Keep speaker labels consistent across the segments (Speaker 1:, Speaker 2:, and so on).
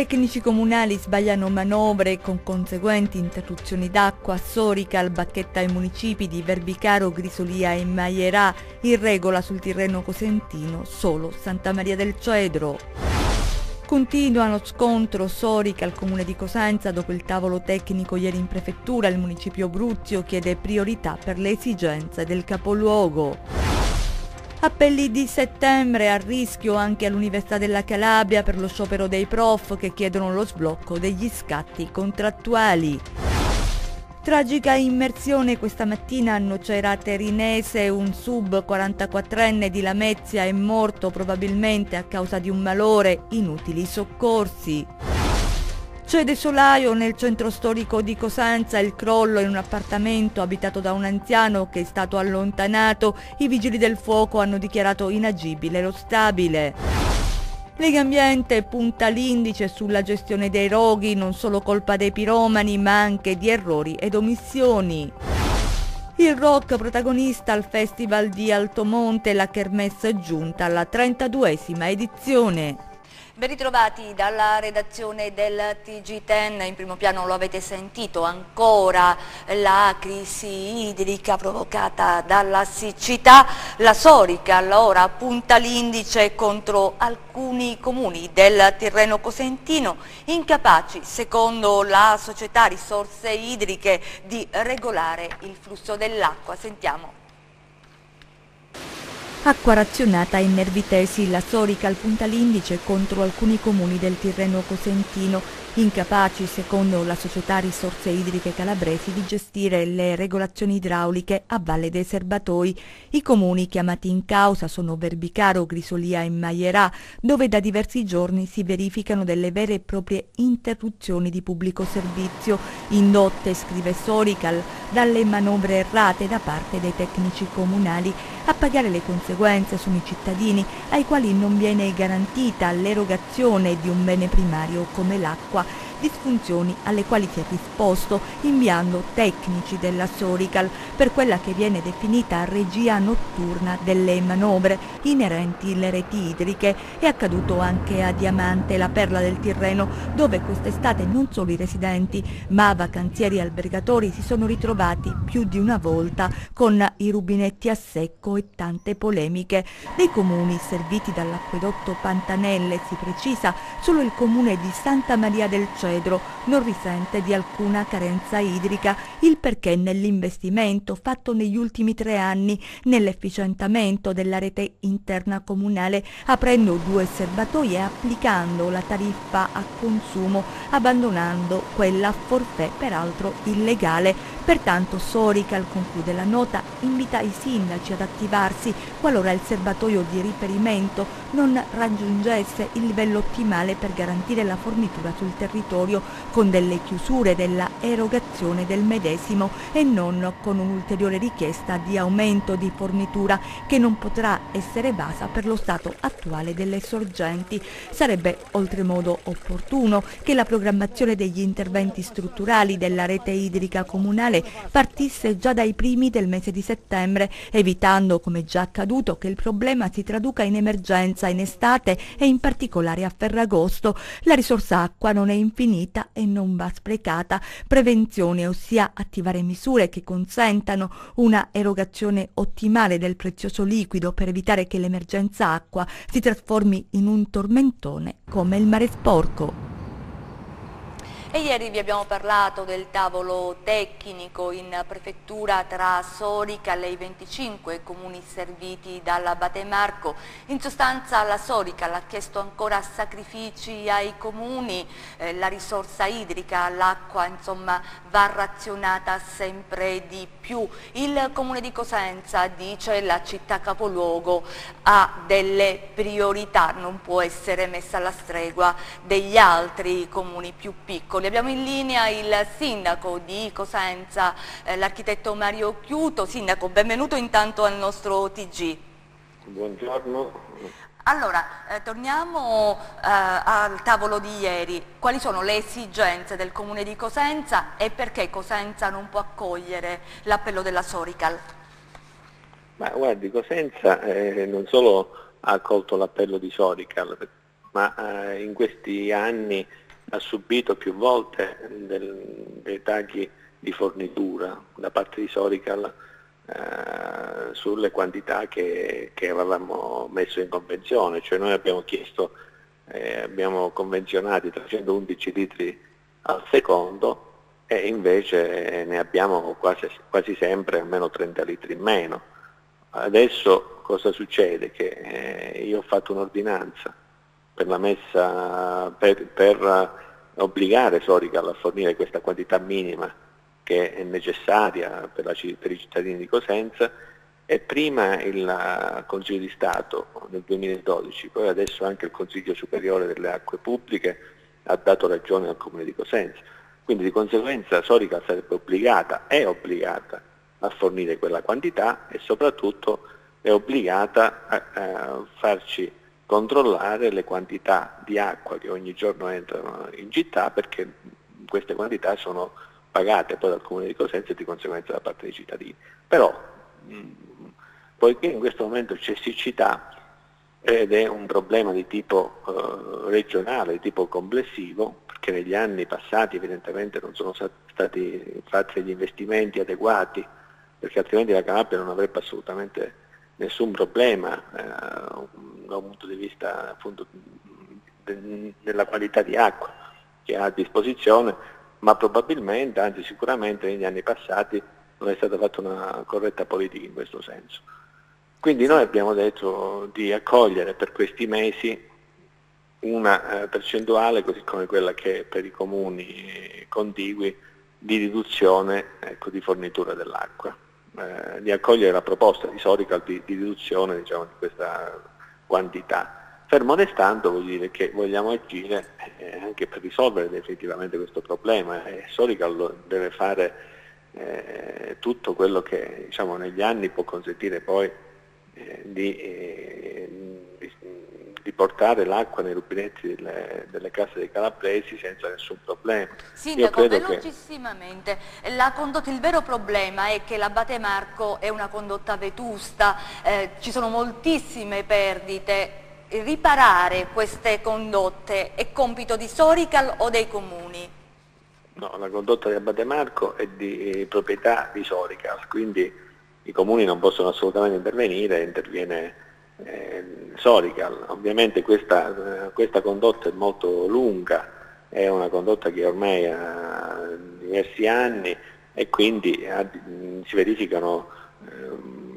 Speaker 1: Tecnici comunali sbagliano manovre con conseguenti interruzioni d'acqua, Sorical, Bacchetta ai municipi di Verbicaro, Grisolia e Maierà, in regola sul Tirreno Cosentino, solo Santa Maria del Cedro. Continua lo scontro Sorica al comune di Cosenza dopo il tavolo tecnico ieri in prefettura. Il municipio Bruzio chiede priorità per le esigenze del capoluogo. Appelli di settembre a rischio anche all'Università della Calabria per lo sciopero dei prof che chiedono lo sblocco degli scatti contrattuali. Tragica immersione questa mattina a Nocerate Rinese, un sub 44enne di Lamezia è morto probabilmente a causa di un malore, inutili soccorsi. Cede solaio nel centro storico di Cosenza, il crollo in un appartamento abitato da un anziano che è stato allontanato. I vigili del fuoco hanno dichiarato inagibile lo stabile. Lega Ambiente punta l'indice sulla gestione dei roghi, non solo colpa dei piromani, ma anche di errori ed omissioni. Il rock protagonista al Festival di Altomonte, la Kermesse è giunta alla 32esima edizione. Ben ritrovati dalla redazione del TG10, in primo piano lo avete sentito, ancora la crisi idrica provocata dalla siccità, la Sorica allora punta l'indice contro alcuni comuni del Tirreno Cosentino incapaci, secondo la società risorse idriche, di regolare il flusso dell'acqua. Sentiamo Acqua razionata in Nervitesi, la Sorica al punta l'indice contro alcuni comuni del Tirreno Cosentino incapaci, secondo la società Risorse Idriche Calabresi, di gestire le regolazioni idrauliche a valle dei serbatoi. I comuni chiamati in causa sono Verbicaro, Grisolia e Maierà, dove da diversi giorni si verificano delle vere e proprie interruzioni di pubblico servizio, indotte, scrive Sorical, dalle manovre errate da parte dei tecnici comunali. A pagare le conseguenze sono i cittadini, ai quali non viene garantita l'erogazione di un bene primario come l'acqua. acqua, disfunzioni alle quali si è risposto inviando tecnici della Sorical per quella che viene definita regia notturna delle manovre inerenti alle reti idriche. È accaduto anche a Diamante, la perla del Tirreno, dove quest'estate non solo i residenti, ma vacanzieri e albergatori si sono ritrovati più di una volta con i rubinetti a secco e tante polemiche. Dei comuni serviti dall'acquedotto Pantanelle, si precisa, solo il comune di Santa Maria del Cedro non risente di alcuna carenza idrica, il perché nell'investimento fatto negli ultimi tre anni nell'efficientamento della rete interna comunale, aprendo due serbatoi e applicando la tariffa a consumo, abbandonando quella a forfè peraltro illegale. Pertanto Sorical, conclude la nota, invita i sindaci ad attivarsi qualora il serbatoio di riperimento non raggiungesse il livello ottimale per garantire la fornitura sul territorio con delle chiusure della erogazione del medesimo e non con un'ulteriore richiesta di aumento di fornitura che non potrà essere basa per lo stato attuale delle sorgenti. Sarebbe oltremodo opportuno che la programmazione degli interventi strutturali della rete idrica comunale partisse già dai primi del mese di settembre, evitando, come già accaduto, che il problema si traduca in emergenza in estate e in particolare a Ferragosto. La risorsa acqua non è infinita e non va sprecata. Prevenzione, ossia attivare misure che consentano una erogazione ottimale del prezioso liquido per evitare che l'emergenza acqua si trasformi in un tormentone come il mare sporco. E ieri vi abbiamo parlato del tavolo tecnico in prefettura tra Sorica e i 25 comuni serviti dall'Abate Marco. In sostanza la Sorica l'ha chiesto ancora sacrifici ai comuni, eh, la risorsa idrica, l'acqua insomma va razionata sempre di più. Il comune di Cosenza dice la città capoluogo ha delle priorità, non può essere messa alla stregua degli altri comuni più piccoli Napoli. Abbiamo in linea il sindaco di Cosenza, eh, l'architetto Mario Chiuto. Sindaco, benvenuto intanto al nostro TG.
Speaker 2: Buongiorno.
Speaker 1: Allora, eh, torniamo eh, al tavolo di ieri. Quali sono le esigenze del Comune di Cosenza e perché Cosenza non può accogliere l'appello della Sorical?
Speaker 2: Ma guardi, Cosenza eh, non solo ha accolto l'appello di Sorical, ma eh, in questi anni ha subito più volte del, dei tagli di fornitura da parte di Sorical eh, sulle quantità che, che, avevamo messo in convenzione, cioè noi abbiamo chiesto, eh, abbiamo convenzionati 311 litri al secondo e invece ne abbiamo quasi, quasi sempre almeno 30 litri in meno. Adesso cosa succede? Che eh, io ho fatto un'ordinanza per la messa, per, per obbligare Sorical a fornire questa quantità minima che è necessaria per, la, per i cittadini di Cosenza e prima il Consiglio di Stato nel 2012, poi adesso anche il Consiglio Superiore delle Acque Pubbliche ha dato ragione al Comune di Cosenza. Quindi di conseguenza Sorica sarebbe obbligata, è obbligata a fornire quella quantità e soprattutto è obbligata a, a farci controllare le quantità di acqua che ogni giorno entrano in città perché queste quantità sono pagate poi dal Comune di Cosenza e di conseguenza da parte dei cittadini. Però, mh, poiché in questo momento c'è siccità ed è un problema di tipo eh, regionale, di tipo complessivo, perché negli anni passati evidentemente non sono stati fatti gli investimenti adeguati, perché altrimenti la Calabria non avrebbe assolutamente nessun problema eh, da un punto di vista appunto, de, della qualità di acqua che ha a disposizione ma probabilmente, anzi sicuramente negli anni passati non è stata fatta una corretta politica in questo senso. Quindi noi abbiamo detto di accogliere per questi mesi una eh, percentuale, così come quella che è per i comuni contigui, di riduzione ecco, di fornitura dell'acqua, eh, di accogliere la proposta di Sorical di, di riduzione diciamo, di questa quantità. Fermo restando vuol dire che vogliamo agire eh, anche per risolvere definitivamente questo problema. E Sorical deve fare eh, tutto quello che diciamo, negli anni può consentire poi eh, di, eh, di, di, portare l'acqua nei rubinetti delle, delle, case dei calabresi senza nessun problema.
Speaker 1: Sindaco, velocissimamente, che... condotta, il vero problema è che l'Abate Marco è una condotta vetusta, eh, ci sono moltissime perdite riparare queste condotte è compito di Sorical o dei comuni?
Speaker 2: No, la condotta di Abate Marco è di proprietà di Sorical, quindi i comuni non possono assolutamente intervenire, interviene eh, Sorical. Ovviamente questa, eh, questa, condotta è molto lunga, è una condotta che ormai ha diversi anni e quindi ha, si verificano eh,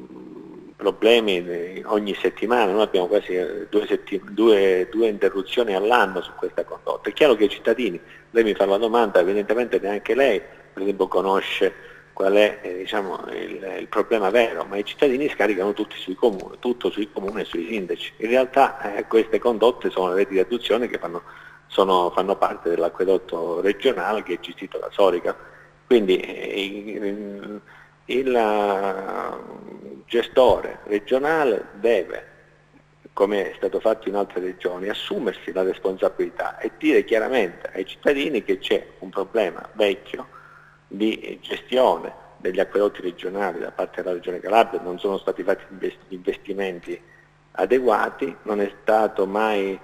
Speaker 2: problemi ogni settimana, noi abbiamo quasi eh, due, due, due interruzioni all'anno su questa condotta. È chiaro che i cittadini, lei mi fa la domanda, evidentemente neanche lei per esempio conosce qual è eh, diciamo, il, il, problema vero, ma i cittadini scaricano sui comuni, tutto sui comuni e sui sindaci. In realtà eh, queste condotte sono le reti di adduzione che fanno, sono, fanno parte dell'acquedotto regionale che è gestito da Sorica. Quindi eh, il eh, gestore regionale deve, come è stato fatto in altre regioni, assumersi la responsabilità e dire chiaramente ai cittadini che c'è un problema vecchio di gestione degli acquedotti regionali da parte della Regione Calabria, non sono stati fatti investimenti adeguati, non è stato mai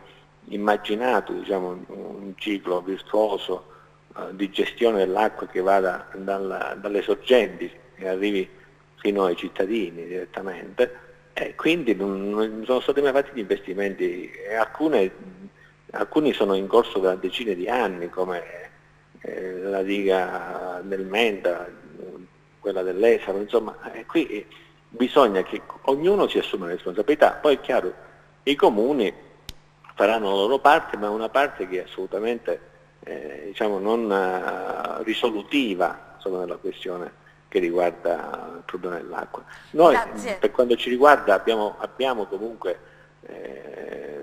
Speaker 2: immaginato diciamo, un ciclo virtuoso uh, di gestione dell'acqua che vada dalla, dalle sorgenti che arrivi fino ai cittadini direttamente. E quindi non, non sono stati mai fatti gli investimenti e alcune, alcuni sono in corso da decine di anni come eh, la diga del Menda, quella dell'Esaro, insomma, eh, qui bisogna che ognuno si assuma le responsabilità, poi è chiaro, i comuni faranno la loro parte, ma una parte che è assolutamente eh, diciamo, non uh, risolutiva insomma, della questione che riguarda il problema dell'acqua. Noi Grazie. per quanto ci riguarda abbiamo, abbiamo comunque eh,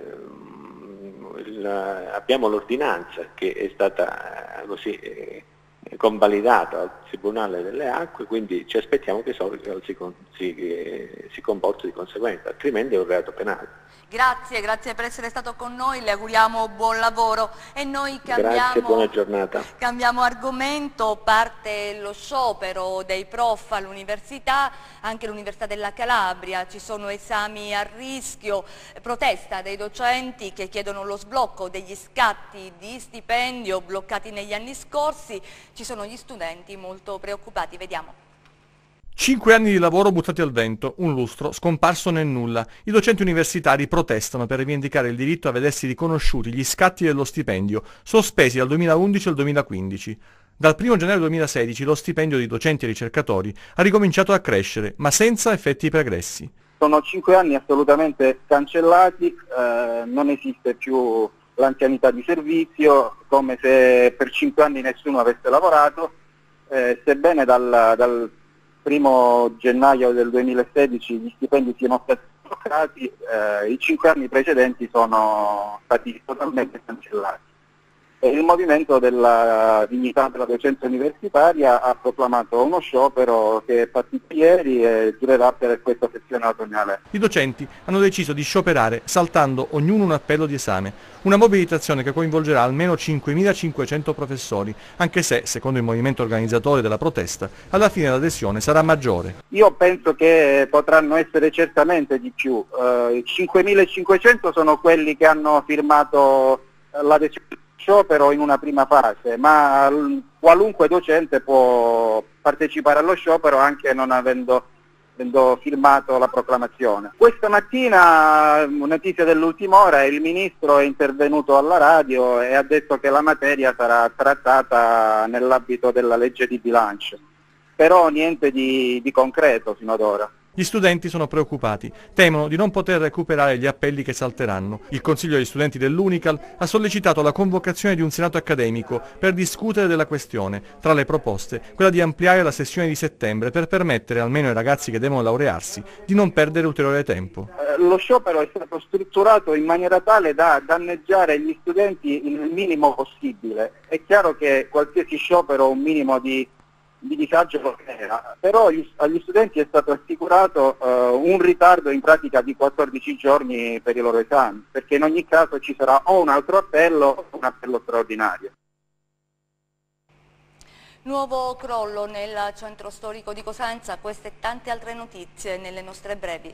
Speaker 2: abbiamo l'ordinanza che è stata eh, così eh, convalidato al Tribunale delle Acque, quindi ci aspettiamo che Sorical si, si, si comporti di conseguenza, altrimenti è un reato penale.
Speaker 1: Grazie, grazie per essere stato con noi, le auguriamo buon lavoro e noi cambiamo,
Speaker 2: grazie,
Speaker 1: cambiamo argomento, parte lo sciopero dei prof all'università, anche l'Università della Calabria, ci sono esami a rischio, protesta dei docenti che chiedono lo sblocco degli scatti di stipendio bloccati negli anni scorsi, ci sono gli studenti molto preoccupati, vediamo.
Speaker 3: Cinque anni di lavoro buttati al vento, un lustro scomparso nel nulla. I docenti universitari protestano per rivendicare il diritto a vedersi riconosciuti gli scatti dello stipendio, sospesi dal 2011 al 2015. Dal 1 gennaio 2016 lo stipendio di docenti e ricercatori ha ricominciato a crescere, ma senza effetti pregressi.
Speaker 4: Sono cinque anni assolutamente cancellati, eh, non esiste più l'anzianità di servizio, come se per cinque anni nessuno avesse lavorato, eh, sebbene dal, dal primo gennaio del 2016 gli stipendi siano stati bloccati, eh, i cinque anni precedenti sono stati totalmente cancellati. Il Movimento della Dignità della Docenza Universitaria ha proclamato uno sciopero che è partito ieri e durerà per questa sessione autunnale.
Speaker 3: I docenti hanno deciso di scioperare saltando ognuno un appello di esame, una mobilitazione che coinvolgerà almeno 5.500 professori, anche se, secondo il movimento organizzatore della protesta, alla fine l'adesione sarà maggiore.
Speaker 4: Io penso che potranno essere certamente di più. Uh, 5.500 sono quelli che hanno firmato l'adesione sciopero in una prima fase, ma qualunque docente può partecipare allo sciopero anche non avendo, avendo firmato la proclamazione. Questa mattina, notizia dell'ultima ora, il Ministro è intervenuto alla radio e ha detto che la materia sarà trattata nell'ambito della legge di bilancio, però niente di, di concreto fino ad ora.
Speaker 3: Gli studenti sono preoccupati, temono di non poter recuperare gli appelli che salteranno. Il Consiglio degli studenti dell'Unical ha sollecitato la convocazione di un senato accademico per discutere della questione. Tra le proposte, quella di ampliare la sessione di settembre per permettere almeno ai ragazzi che devono laurearsi di non perdere ulteriore tempo.
Speaker 4: Eh, lo sciopero è stato strutturato in maniera tale da danneggiare gli studenti il minimo possibile. È chiaro che qualsiasi sciopero ha un minimo di di disagio era, però agli studenti è stato assicurato uh, un ritardo in pratica di 14 giorni per i loro esami, perché in ogni caso ci sarà o un altro appello o un appello straordinario.
Speaker 1: Nuovo crollo nel centro storico di Cosenza, queste e tante altre notizie nelle nostre brevi.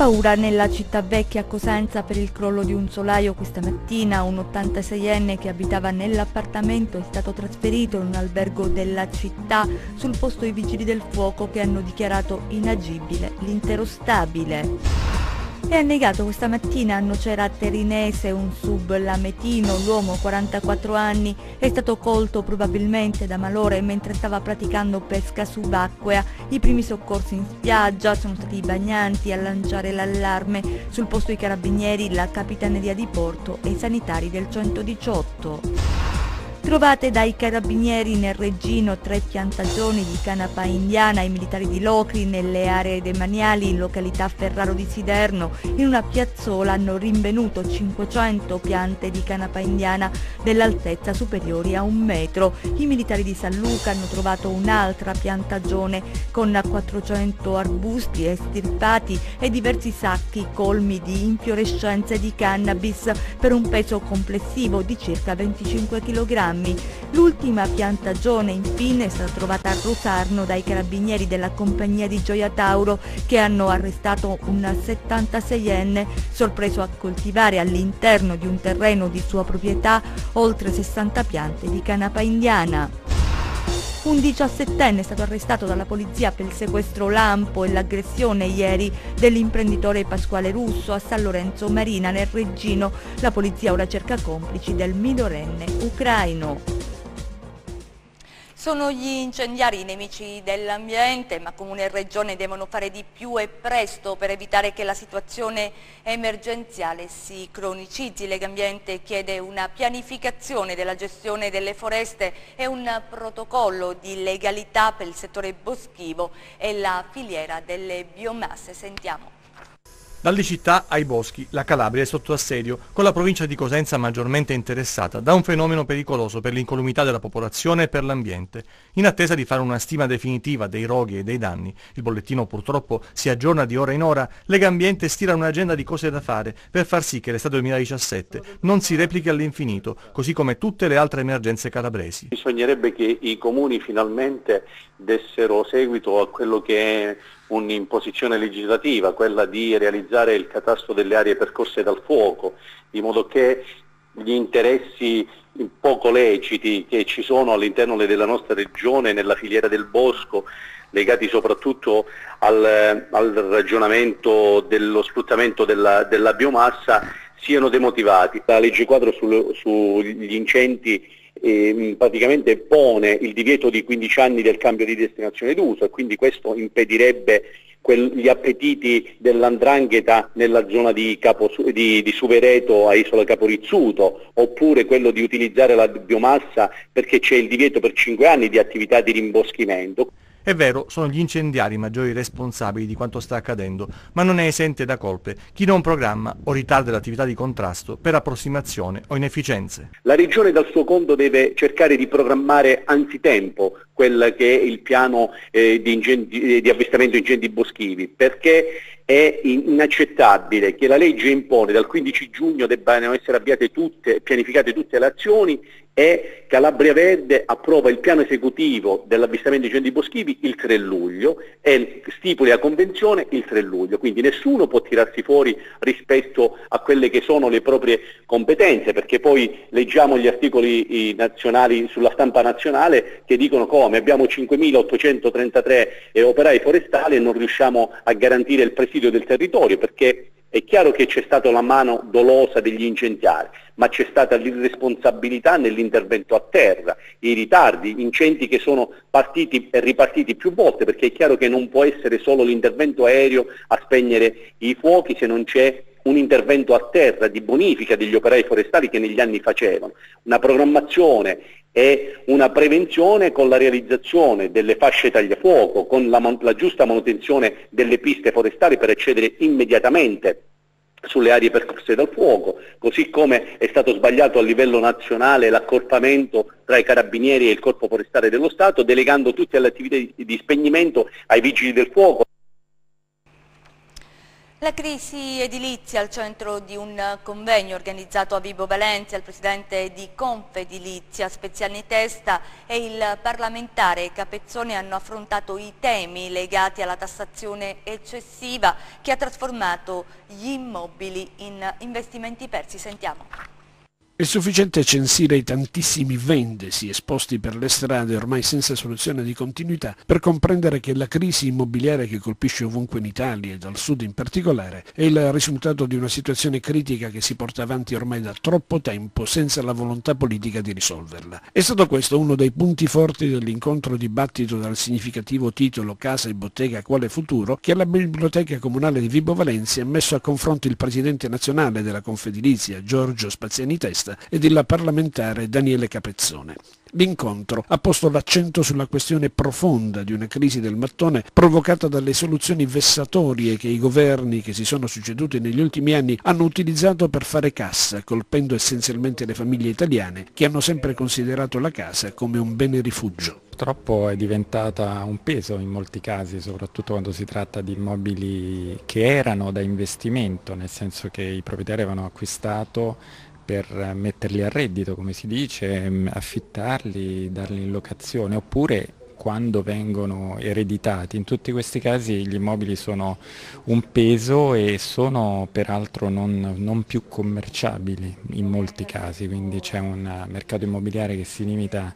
Speaker 1: Paura nella città vecchia Cosenza per il crollo di un solaio questa mattina. Un 86enne che abitava nell'appartamento è stato trasferito in un albergo della città sul posto i vigili del fuoco che hanno dichiarato inagibile l'intero stabile. È annegato questa mattina a Nocera Terinese un sub lametino, l'uomo 44 anni, è stato colto probabilmente da malore mentre stava praticando pesca subacquea. I primi soccorsi in spiaggia sono stati i bagnanti a lanciare l'allarme. Sul posto i carabinieri, la capitaneria di porto e i sanitari del 118. Trovate dai carabinieri nel Reggino tre piantagioni di canapa indiana ai militari di Locri nelle aree demaniali in località Ferraro di Siderno. In una piazzola hanno rinvenuto 500 piante di canapa indiana dell'altezza superiori a un metro. I militari di San Luca hanno trovato un'altra piantagione con 400 arbusti estirpati e diversi sacchi colmi di infiorescenze di cannabis per un peso complessivo di circa 25 kg anni. L'ultima piantagione infine è stata trovata a Rosarno dai carabinieri della compagnia di Gioia Tauro che hanno arrestato un 76enne sorpreso a coltivare all'interno di un terreno di sua proprietà oltre 60 piante di canapa indiana. Un diciassettenne è stato arrestato dalla polizia per il sequestro lampo e l'aggressione ieri dell'imprenditore Pasquale Russo a San Lorenzo Marina nel Reggino. La polizia ora cerca complici del minorenne ucraino. Sono gli incendiari i nemici dell'ambiente, ma Comune e Regione devono fare di più e presto per evitare che la situazione emergenziale si cronicizzi. Legambiente chiede una pianificazione della gestione delle foreste e un protocollo di legalità per il settore boschivo e la filiera delle biomasse. Sentiamo.
Speaker 3: Dalle città ai boschi, la Calabria è sotto assedio, con la provincia di Cosenza maggiormente interessata da un fenomeno pericoloso per l'incolumità della popolazione e per l'ambiente. In attesa di fare una stima definitiva dei roghi e dei danni, il bollettino purtroppo si aggiorna di ora in ora, Lega Ambiente stila un'agenda di cose da fare per far sì che l'estate 2017 non si replichi all'infinito, così come tutte le altre emergenze calabresi.
Speaker 5: Bisognerebbe che i comuni finalmente dessero seguito a quello che è un'imposizione legislativa, quella di realizzare il catasto delle aree percorse dal fuoco, di modo che gli interessi poco leciti che ci sono all'interno della nostra regione, nella filiera del bosco, legati soprattutto al, al ragionamento dello sfruttamento della, della, biomassa, siano demotivati. La legge quadro sugli incendi eh, praticamente pone il divieto di 15 anni del cambio di destinazione d'uso e quindi questo impedirebbe gli appetiti dell'andrangheta nella zona di, Capo, di, di, Suvereto a Isola Caporizzuto, oppure quello di utilizzare la biomassa perché c'è il divieto per 5 anni di attività di rimboschimento.
Speaker 3: È vero, sono gli incendiari i maggiori responsabili di quanto sta accadendo, ma non è esente da colpe chi non programma o ritarda l'attività di contrasto per approssimazione o inefficienze.
Speaker 5: La Regione dal suo conto deve cercare di programmare anzitempo quel che è il piano eh, di, incendi, eh, di avvistamento incendi boschivi, perché è inaccettabile che la legge impone dal 15 giugno debbano essere avviate tutte, pianificate tutte le azioni e Calabria Verde approva il piano esecutivo dell'avvistamento di incendi boschivi il 3 luglio e stipula la convenzione il 3 luglio, quindi nessuno può tirarsi fuori rispetto a quelle che sono le proprie competenze, perché poi leggiamo gli articoli nazionali sulla stampa nazionale che dicono come abbiamo 5.833 operai forestali e non riusciamo a garantire il presidio del territorio perché è chiaro che c'è stata la mano dolosa degli incendiari, ma c'è stata l'irresponsabilità nell'intervento a terra, i ritardi, incendi che sono partiti e ripartiti più volte, perché è chiaro che non può essere solo l'intervento aereo a spegnere i fuochi se non c'è un intervento a terra di bonifica degli operai forestali che negli anni facevano, una programmazione e una prevenzione con la realizzazione delle fasce tagliafuoco, con la, la giusta manutenzione delle piste forestali per accedere immediatamente sulle aree percorse dal fuoco, così come è stato sbagliato a livello nazionale l'accorpamento tra i carabinieri e il corpo forestale dello Stato, delegando tutte le attività di spegnimento ai vigili del fuoco.
Speaker 1: La crisi edilizia al centro di un convegno organizzato a Vibo Valencia, il presidente di Confedilizia Speziani Testa e il parlamentare Capezzone hanno affrontato i temi legati alla tassazione eccessiva che ha trasformato gli immobili in investimenti persi. Sentiamo.
Speaker 6: È sufficiente censire i tantissimi vendesi esposti per le strade ormai senza soluzione di continuità per comprendere che la crisi immobiliare che colpisce ovunque in Italia e dal sud in particolare è il risultato di una situazione critica che si porta avanti ormai da troppo tempo senza la volontà politica di risolverla. È stato questo uno dei punti forti dell'incontro dibattito dal significativo titolo Casa e Bottega quale futuro che alla Biblioteca Comunale di Vibo Valencia ha messo a confronto il presidente nazionale della Confedilizia Giorgio Spaziani Testa Est ed il parlamentare Daniele Capezzone. L'incontro ha posto l'accento sulla questione profonda di una crisi del mattone provocata dalle soluzioni vessatorie che i governi che si sono succeduti negli ultimi anni hanno utilizzato per fare cassa, colpendo essenzialmente le famiglie italiane che hanno sempre considerato la casa come un bene rifugio.
Speaker 7: Purtroppo è diventata un peso in molti casi, soprattutto quando si tratta di immobili che erano da investimento, nel senso che i proprietari avevano acquistato per metterli a reddito, come si dice, mm, affittarli, darli in locazione, oppure quando vengono ereditati. In tutti questi casi gli immobili sono un peso e sono peraltro non, non più commerciabili in molti casi, quindi c'è un mercato immobiliare che si limita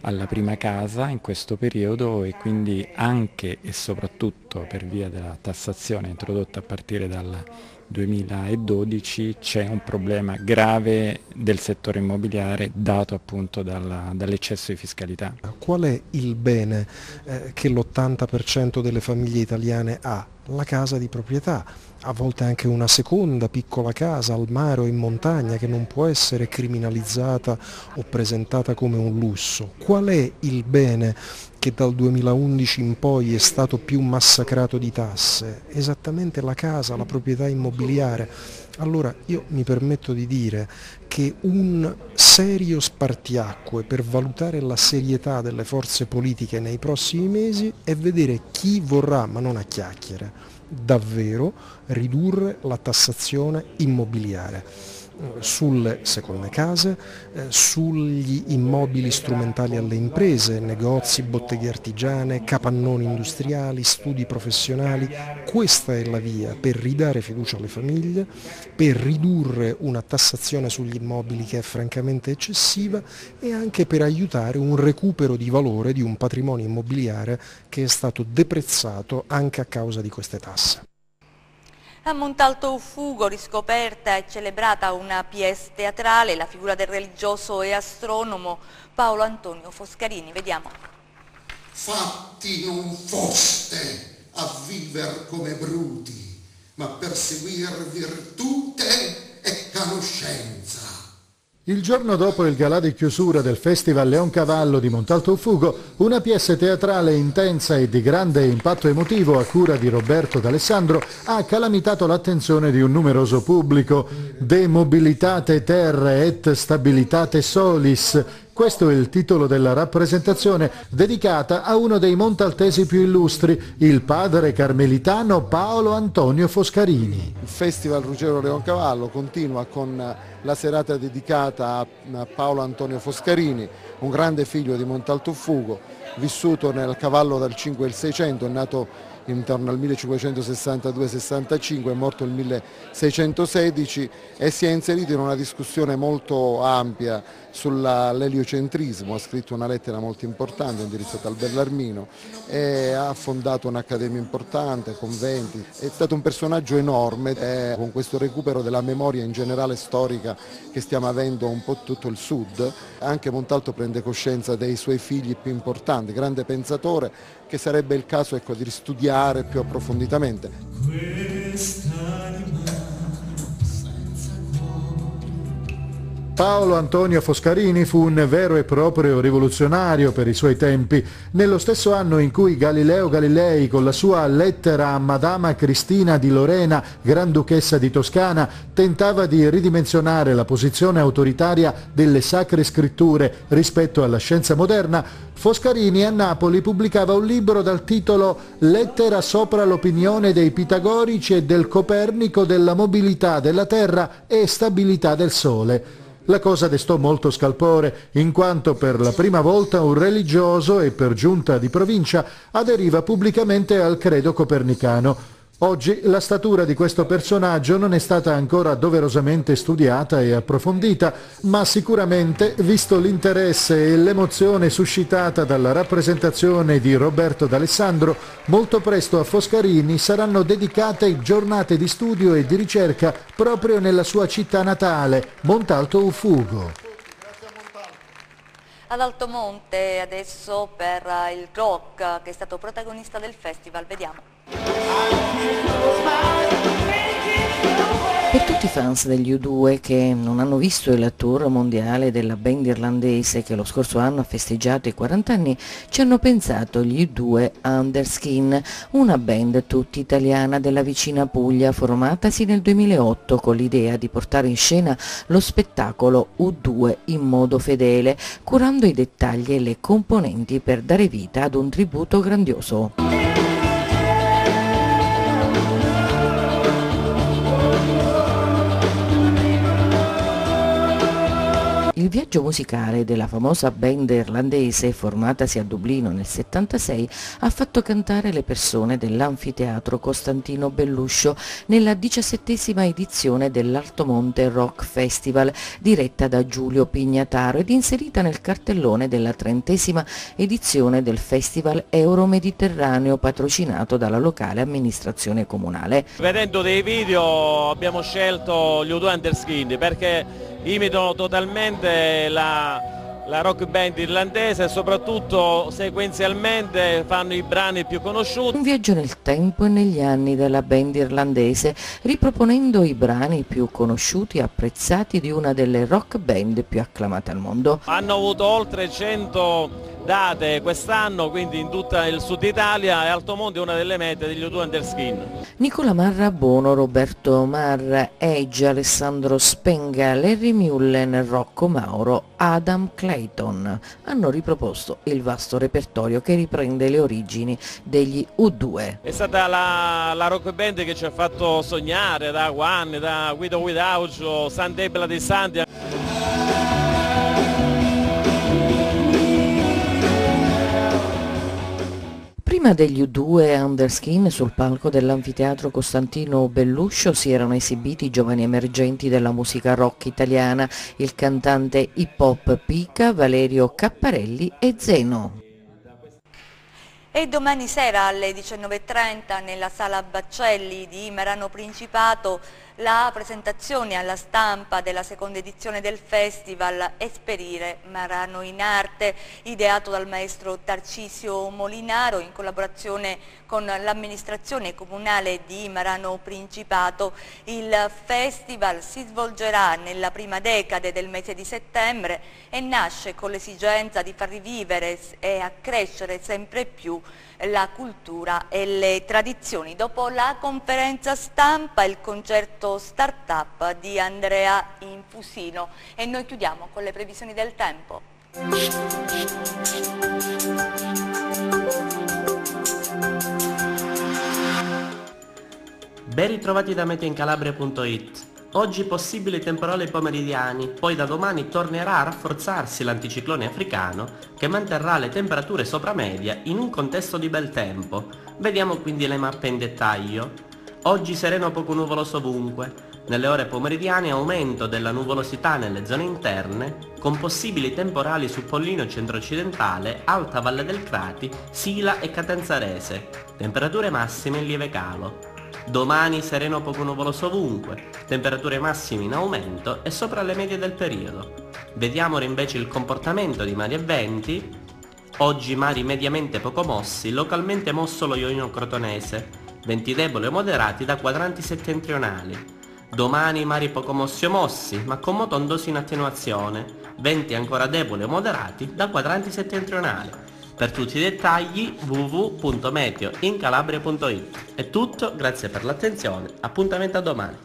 Speaker 7: alla prima casa in questo periodo e quindi anche e soprattutto per via della tassazione introdotta a partire dal 2012 c'è un problema grave del settore immobiliare dato appunto dalla, dall'eccesso di fiscalità.
Speaker 8: Qual è il bene eh, che l'80% delle famiglie italiane ha? La casa di proprietà, a volte anche una seconda piccola casa al mare o in montagna che non può essere criminalizzata o presentata come un lusso. Qual è il bene che dal 2011 in poi è stato più massacrato di tasse? Esattamente la casa, la proprietà immobiliare. Allora io mi permetto di dire che un serio spartiacque per valutare la serietà delle forze politiche nei prossimi mesi è vedere chi vorrà, ma non a chiacchiere, davvero ridurre la tassazione immobiliare sulle seconde case, eh, sugli immobili strumentali alle imprese, negozi, botteghe artigiane, capannoni industriali, studi professionali. Questa è la via per ridare fiducia alle famiglie, per ridurre una tassazione sugli immobili che è francamente eccessiva e anche per aiutare un recupero di valore di un patrimonio immobiliare che è stato deprezzato anche a causa di queste tasse.
Speaker 1: A Montalto Ufugo, riscoperta e celebrata una pièce teatrale, la figura del religioso e astronomo Paolo Antonio Foscarini. Vediamo.
Speaker 9: Fatti non foste a viver come bruti, ma perseguir virtute e conoscenza.
Speaker 10: Il giorno dopo il galà di chiusura del Festival Leoncavallo di Montalto Fugo, una pièce teatrale intensa e di grande impatto emotivo a cura di Roberto D'Alessandro ha calamitato l'attenzione di un numeroso pubblico. De mobilitate terre et stabilitate solis, questo è il titolo della rappresentazione dedicata a uno dei montaltesi più illustri, il padre carmelitano Paolo Antonio Foscarini.
Speaker 11: Il Festival Ruggero Leoncavallo continua con la serata dedicata a Paolo Antonio Foscarini, un grande figlio di Montaltofugo, vissuto nel cavallo dal 5 al 600, è nato intorno al 1562-65, è morto nel 1616 e si è inserito in una discussione molto ampia sull'eliocentrismo, ha scritto una lettera molto importante indirizzata al Bellarmino e ha fondato un'accademia importante, conventi, è stato un personaggio enorme e con questo recupero della memoria in generale storica che stiamo avendo un po' tutto il sud, anche Montalto prende coscienza dei suoi figli più importanti, grande pensatore che sarebbe il caso ecco, di studiare più approfonditamente.
Speaker 10: Paolo Antonio Foscarini fu un vero e proprio rivoluzionario per i suoi tempi. Nello stesso anno in cui Galileo Galilei, con la sua lettera a Madama Cristina di Lorena, Granduchessa di Toscana, tentava di ridimensionare la posizione autoritaria delle sacre scritture rispetto alla scienza moderna, Foscarini a Napoli pubblicava un libro dal titolo Lettera sopra l'opinione dei pitagorici e del Copernico della mobilità della Terra e stabilità del Sole. La cosa destò molto scalpore, in quanto per la prima volta un religioso e per giunta di provincia aderiva pubblicamente al credo copernicano. Oggi la statura di questo personaggio non è stata ancora doverosamente studiata e approfondita, ma sicuramente, visto l'interesse e l'emozione suscitata dalla rappresentazione di Roberto D'Alessandro, molto presto a Foscarini saranno dedicate giornate di studio e di ricerca proprio nella sua città natale, Montalto Ufugo.
Speaker 1: Ad Altomonte adesso per il rock che è stato protagonista del festival, vediamo.
Speaker 12: Tutti fans degli U2 che non hanno visto il tour mondiale della band irlandese che lo scorso anno ha festeggiato i 40 anni, ci hanno pensato gli U2 Underskin, una band tutta italiana della vicina Puglia formatasi nel 2008 con l'idea di portare in scena lo spettacolo U2 in modo fedele, curando i dettagli e le componenti per dare vita ad un tributo grandioso. Viaggio musicale della famosa band irlandese formatasi a Dublino nel 76 ha fatto cantare le persone dell'anfiteatro Costantino Belluscio nella diciassettesima edizione dell'Altomonte Rock Festival diretta da Giulio Pignataro ed inserita nel cartellone della trentesima edizione del Festival Euromediterraneo patrocinato dalla locale amministrazione comunale.
Speaker 13: Vedendo dei video abbiamo scelto gli Udo Underskin perché imitano totalmente la, la rock band irlandese e soprattutto sequenzialmente fanno i brani più conosciuti.
Speaker 12: Un viaggio nel tempo e negli anni della band irlandese, riproponendo i brani più conosciuti e apprezzati di una delle rock band più acclamate al mondo.
Speaker 13: Hanno avuto oltre 100 date quest'anno, quindi in tutto il sud Italia e Altomonte è una delle mete degli U2 Underskin.
Speaker 12: Nicola Marra Bono, Roberto Marra, Edge, Alessandro Spenga, Larry Mullen, Rocco Mauro, Adam Clayton hanno riproposto il vasto repertorio che riprende le origini degli U2.
Speaker 13: È stata la, la rock band che ci ha fatto sognare da Juan, da Guido Guidaucio, Sant'Ebla di Santi.
Speaker 12: Prima degli U2 Underskin sul palco dell'anfiteatro Costantino Belluscio si erano esibiti i giovani emergenti della musica rock italiana, il cantante hip hop Pica, Valerio Capparelli e Zeno.
Speaker 1: E domani sera alle 19.30 nella sala Baccelli di Merano Principato la presentazione alla stampa della seconda edizione del festival Esperire Marano in Arte, ideato dal maestro Tarcisio Molinaro in collaborazione con l'amministrazione comunale di Marano Principato. Il festival si svolgerà nella prima decade del mese di settembre e nasce con l'esigenza di far rivivere e accrescere sempre più la cultura e le tradizioni. Dopo la conferenza stampa il concerto startup di Andrea Infusino e noi chiudiamo con le previsioni del tempo.
Speaker 14: Ben ritrovati da meteoincalabria.it Oggi possibili temporali pomeridiani, poi da domani tornerà a rafforzarsi l'anticiclone africano che manterrà le temperature sopra media in un contesto di bel tempo. Vediamo quindi le mappe in dettaglio. Oggi sereno poco nuvoloso ovunque, nelle ore pomeridiane aumento della nuvolosità nelle zone interne, con possibili temporali su Pollino centro-occidentale, Alta Valle del Crati, Sila e Catenzarese, temperature massime in lieve calo. Domani sereno poco nuvoloso ovunque, temperature massime in aumento e sopra le medie del periodo. Vediamo ora invece il comportamento di mari e venti. Oggi mari mediamente poco mossi, localmente mosso lo ionio crotonese, venti deboli o moderati da quadranti settentrionali. Domani mari poco mossi o mossi, ma con motondosi in attenuazione, venti ancora deboli o moderati da quadranti settentrionali. Per tutti i dettagli www.meteoincalabria.it. È tutto, grazie per l'attenzione, appuntamento a domani.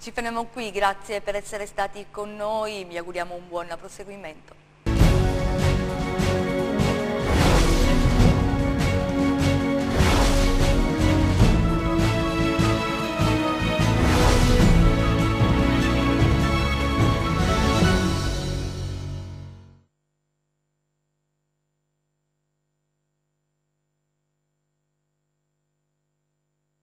Speaker 1: Ci fermiamo qui, grazie per essere stati con noi, vi auguriamo un buon proseguimento.